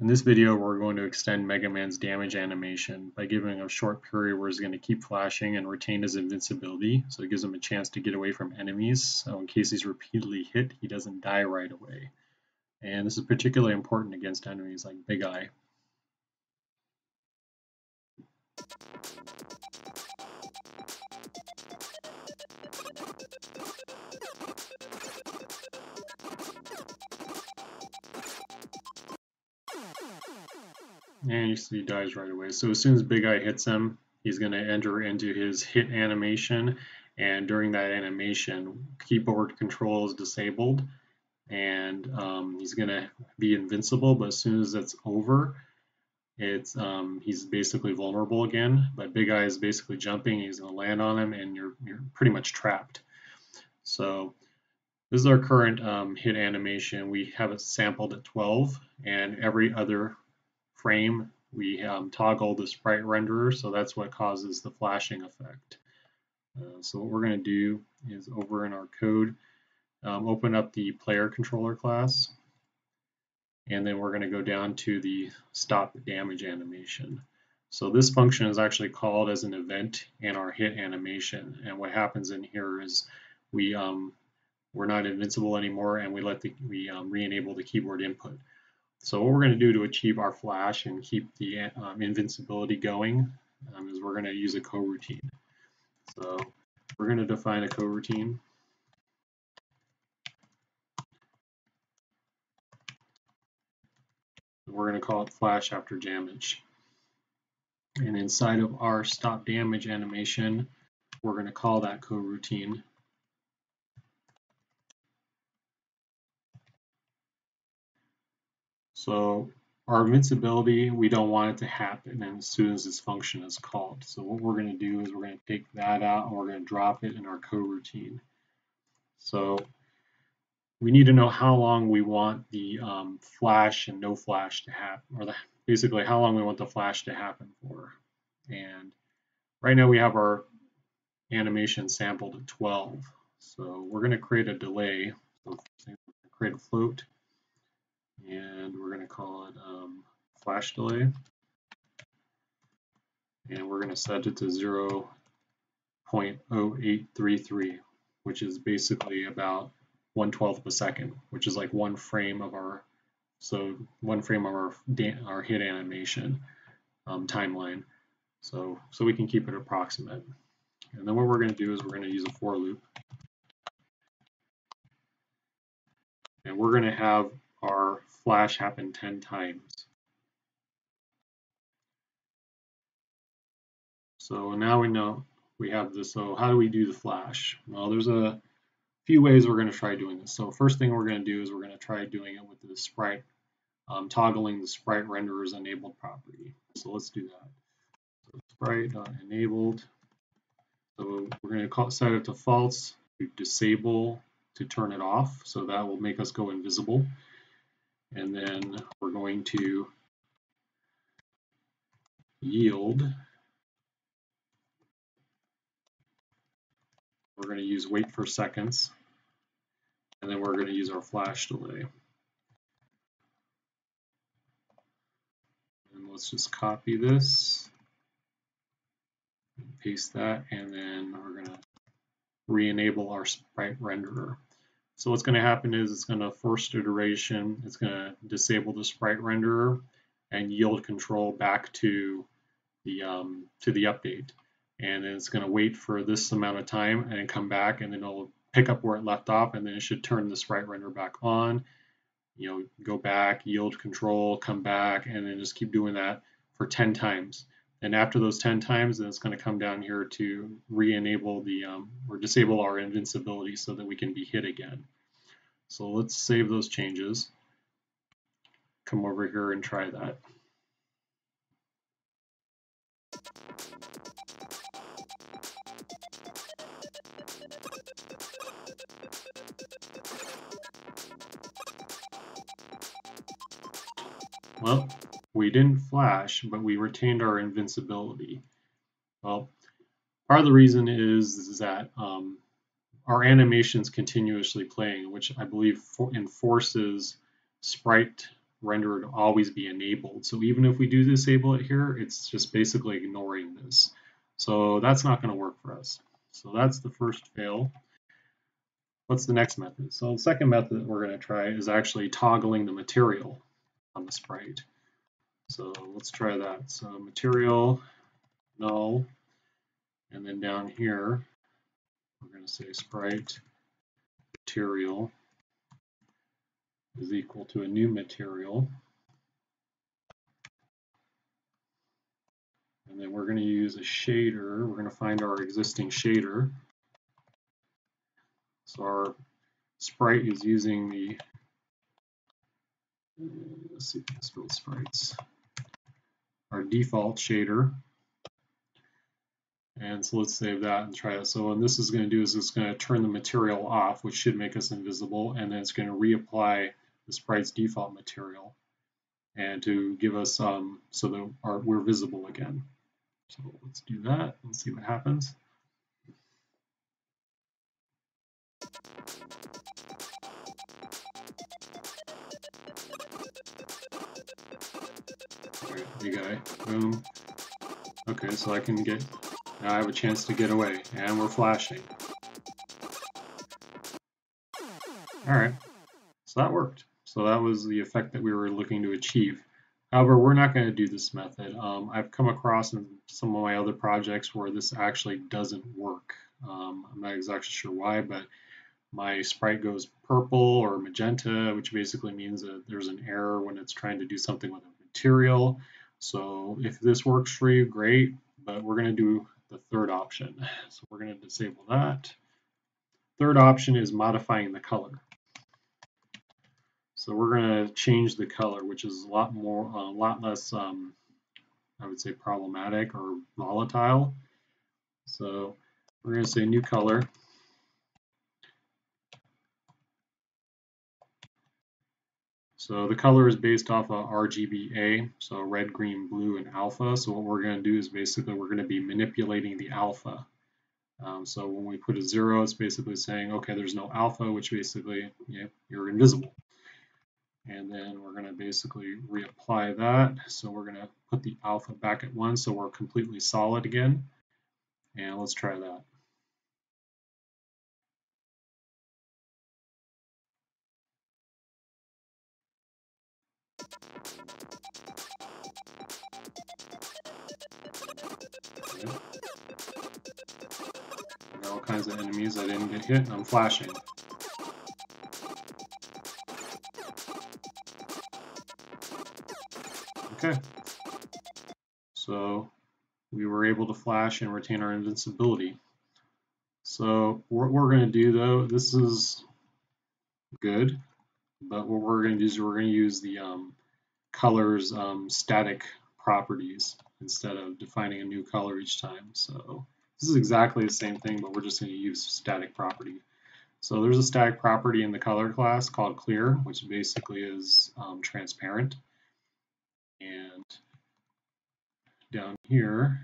In this video, we're going to extend Mega Man's damage animation by giving him a short period where he's going to keep flashing and retain his invincibility, so it gives him a chance to get away from enemies, so in case he's repeatedly hit, he doesn't die right away. And this is particularly important against enemies like Big Eye. And you see he dies right away. So as soon as Big Eye hits him, he's going to enter into his hit animation. And during that animation, keyboard control is disabled. And um, he's going to be invincible, but as soon as it's over, it's um, he's basically vulnerable again. But Big Eye is basically jumping, he's going to land on him, and you're, you're pretty much trapped. So this is our current um, hit animation. We have it sampled at 12, and every other frame, we um, toggle the sprite renderer, so that's what causes the flashing effect. Uh, so what we're going to do is over in our code, um, open up the player controller class, and then we're going to go down to the stop damage animation. So this function is actually called as an event in our hit animation, and what happens in here is we um, we're not invincible anymore, and we let the we um, re-enable the keyboard input. So what we're going to do to achieve our flash and keep the um, invincibility going um, is we're going to use a coroutine. So we're going to define a coroutine. We're going to call it flash after damage. And inside of our stop damage animation, we're going to call that coroutine So our invincibility, we don't want it to happen as soon as this function is called. So what we're going to do is we're going to take that out and we're going to drop it in our coroutine. So we need to know how long we want the um, flash and no flash to happen, or the, basically how long we want the flash to happen for. And right now we have our animation sampled at 12. So we're going to create a delay. So create a float and we're going to call it um, flash delay. And we're going to set it to 0 0.0833, which is basically about 1 12th of a second, which is like one frame of our, so one frame of our, our hit animation um, timeline. So, so we can keep it approximate. And then what we're going to do is we're going to use a for loop. And we're going to have our flash happen 10 times. So now we know we have this. So how do we do the flash? Well, there's a few ways we're going to try doing this. So first thing we're going to do is we're going to try doing it with the sprite, um, toggling the sprite renderer's enabled property. So let's do that. So sprite enabled. So we're going to call, set it to false, to disable, to turn it off. So that will make us go invisible and then we're going to yield. We're going to use wait for seconds, and then we're going to use our flash delay. And let's just copy this, paste that, and then we're going to re-enable our sprite renderer. So what's going to happen is it's going to first iteration, it's going to disable the sprite renderer and yield control back to the um, to the update. And then it's going to wait for this amount of time and come back and then it'll pick up where it left off and then it should turn the sprite renderer back on. You know, go back, yield control, come back, and then just keep doing that for 10 times. And after those 10 times, then it's going to come down here to re-enable the, um, or disable our invincibility so that we can be hit again. So let's save those changes. Come over here and try that. Well, we didn't flash, but we retained our invincibility. Well, part of the reason is, is that um, our animation's continuously playing, which I believe enforces sprite render to always be enabled. So even if we do disable it here, it's just basically ignoring this. So that's not going to work for us. So that's the first fail. What's the next method? So the second method we're going to try is actually toggling the material on the sprite. So let's try that. So material, null, and then down here, we're going to say sprite material is equal to a new material. And then we're going to use a shader. We're going to find our existing shader. So our sprite is using the, uh, let's see, let's build sprites, default shader. And so let's save that and try it. So what this is going to do is it's going to turn the material off, which should make us invisible, and then it's going to reapply the sprite's default material and to give us um, so that our, we're visible again. So let's do that and see what happens. Alright, you guy, boom. Okay, so I can get, now I have a chance to get away, and we're flashing. Alright, so that worked. So that was the effect that we were looking to achieve. However, we're not going to do this method. Um, I've come across in some of my other projects where this actually doesn't work. Um, I'm not exactly sure why, but my sprite goes purple or magenta, which basically means that there's an error when it's trying to do something with a material. So if this works for you, great, but we're going to do the third option. So we're going to disable that. Third option is modifying the color. So we're going to change the color, which is a lot more, a lot less, um, I would say, problematic or volatile. So we're going to say new color. So the color is based off of RGBA, so red, green, blue, and alpha. So what we're going to do is basically we're going to be manipulating the alpha. Um, so when we put a zero, it's basically saying, okay, there's no alpha, which basically yeah, you're invisible. And then we're going to basically reapply that. So we're going to put the alpha back at 1 so we're completely solid again. And let's try that. All kinds of enemies I didn't get hit, I'm flashing. Okay. So we were able to flash and retain our invincibility. So what we're going to do though, this is good, but what we're going to do is we're going to use the um, colors um, static properties instead of defining a new color each time. So this is exactly the same thing, but we're just going to use static property. So there's a static property in the color class called clear, which basically is um, transparent. And down here,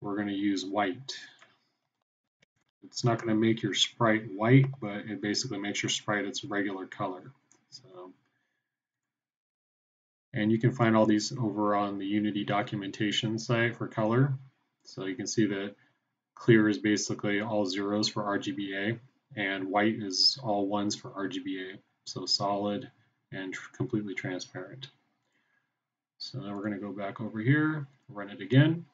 we're going to use white. It's not going to make your sprite white, but it basically makes your sprite its regular color. So, and you can find all these over on the Unity documentation site for color. So you can see that clear is basically all zeros for RGBA, and white is all ones for RGBA. So solid, and completely transparent. So now we're going to go back over here, run it again.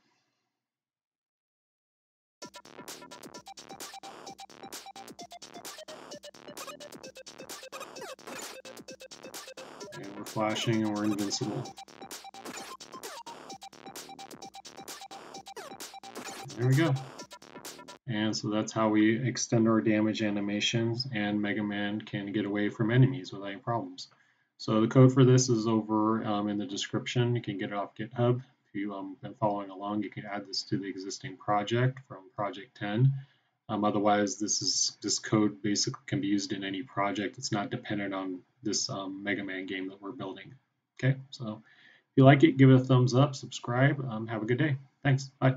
And we're flashing and we're invincible. There we go. And so that's how we extend our damage animations and Mega Man can get away from enemies without any problems. So the code for this is over um, in the description. You can get it off GitHub. If you've um, been following along, you can add this to the existing project from Project 10. Um, otherwise, this is this code basically can be used in any project. It's not dependent on this um, Mega Man game that we're building. Okay, so if you like it, give it a thumbs up, subscribe. Um, have a good day. Thanks. Bye.